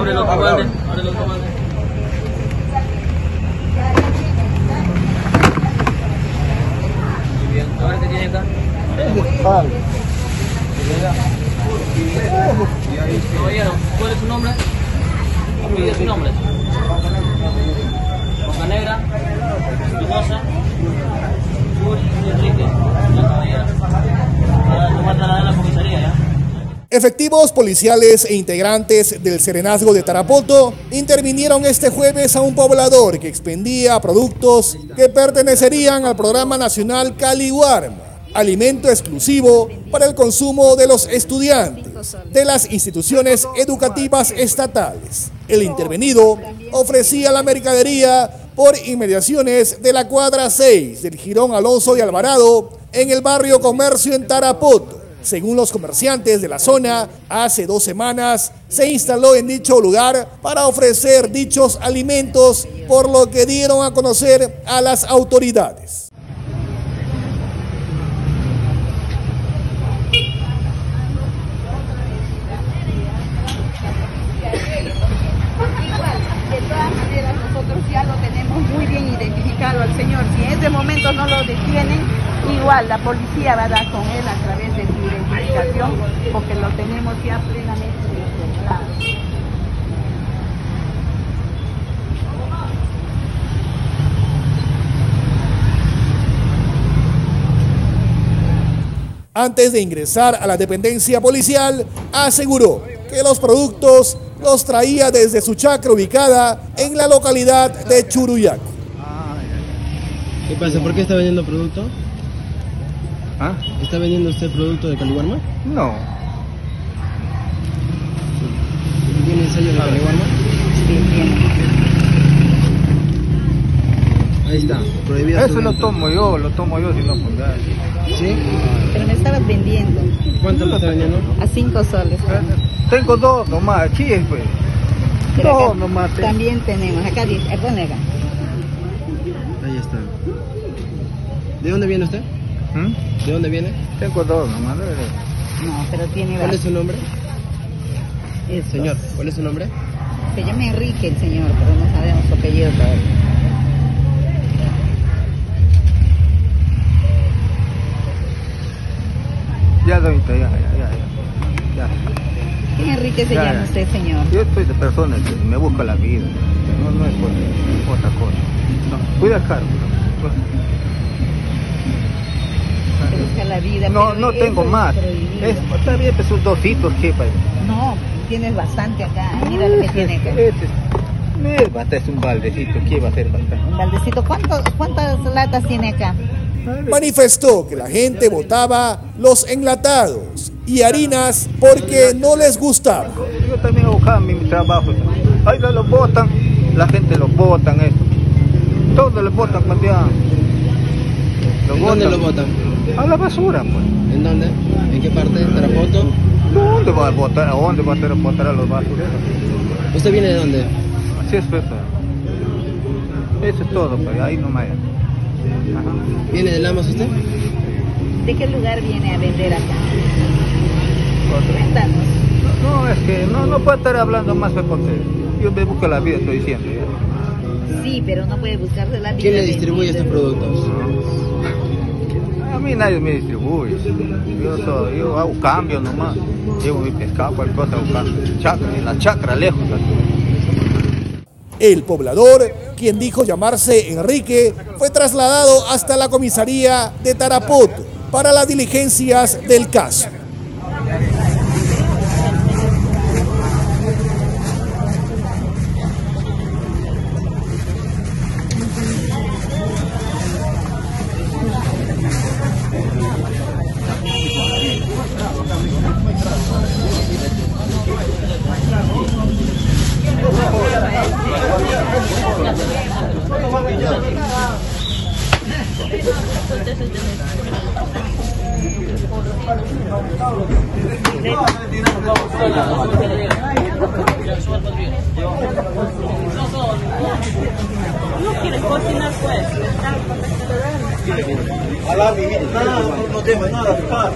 Abre los comandes, abre los comandes. Muy bien, ahora qué tiene acá. ¿cuál es su nombre? Pide su nombre. Boca Negra, Espinosa, Yuri y Enrique. Ya, caballero. Para tomar trasladar a la comisaría, ¿ya? Efectivos policiales e integrantes del Serenazgo de Tarapoto intervinieron este jueves a un poblador que expendía productos que pertenecerían al programa nacional Cali Warm, alimento exclusivo para el consumo de los estudiantes de las instituciones educativas estatales. El intervenido ofrecía la mercadería por inmediaciones de la cuadra 6 del Girón Alonso y Alvarado en el barrio Comercio en Tarapoto. Según los comerciantes de la zona, hace dos semanas se instaló en dicho lugar para ofrecer dichos alimentos, por lo que dieron a conocer a las autoridades. Igual, de todas maneras nosotros ya lo tenemos muy bien identificado al señor. Si en este no lo detienen, igual la policía va a dar con él a través de su identificación, porque lo tenemos ya plenamente identificado. Antes de ingresar a la dependencia policial, aseguró que los productos los traía desde su chacra ubicada en la localidad de Churuyaco. ¿Qué pasa? ¿Por qué está vendiendo producto? ¿Ah? ¿Está vendiendo usted producto de Caliwarma? No. ¿Tiene sello de Caliwarma? Ahí está, prohibida su Eso lo tomo yo, lo tomo yo si no pues ya. ¿Sí? Pero me estabas vendiendo ¿Cuánto lo está vendiendo? a cinco soles. Tengo dos nomás, aquí es pues. Pero acá nomás te- también tenemos, acá dice, eh, pone acá. Ahí está. ¿De dónde viene usted? ¿Mm? ¿De dónde viene? Tengo dos nomás. ¿no? No, pero tiene ¿Cuál es su nombre? Estos. Señor, ¿cuál es su nombre? Se llama Enrique el señor, pero no sabemos su apellido todavía. Ya, Doñita, ya, ya, ya. ya. ¿Qué Enrique se Ya, llama ya. usted, señor? Yo estoy de persona que me busca la vida. No, no es por otra cosa. No, cuida caro. La vida. No, no tengo más. Es, está bien, pues sus dositos, ¿qué pa? No, tienes bastante acá. Mira lo que tiene acá. Este, es un baldecito, ¿qué va a basta? Un baldecito. ¿Cuánto- ¿Cuántas latas tiene acá? Manifestó que la gente votaba los enlatados y harinas porque no les gustaba. Yo también buscaba mi, trabajo. Ahí no lo botan, la gente lo botan eso. Todos lo botan cuando ya. Lo ¿En dónde lo botan? A la basura, pues. ¿En dónde? ¿En qué parte? ¿Tarapoto? ¿Dónde va a botar? ¿A dónde va a hacer botar a los basureros? ¿Usted viene de dónde? Así es, pues. Eso es todo, pues. Ahí nomás. Ajá. ¿Viene de Lamas usted? ¿De qué lugar viene a vender acá? Cuéntanos. No, es que no, no puedo estar hablando más pues, porque yo me busco la vida, estoy diciendo. ¿ya? Sí, pero no puede buscarse la vida. ¿Quién le distribuye estos productos? Mí nadie me distribuye. Yo, soy, yo hago cambio nomás. Llevo mi pescado, cualquier cosa, hago. Chacra, en la chacra lejos. El poblador, quien dijo llamarse Enrique, fue trasladado hasta la comisaría de Tarapoto para las diligencias del caso. A la mi vida, nada, no, no tengo nada de pago.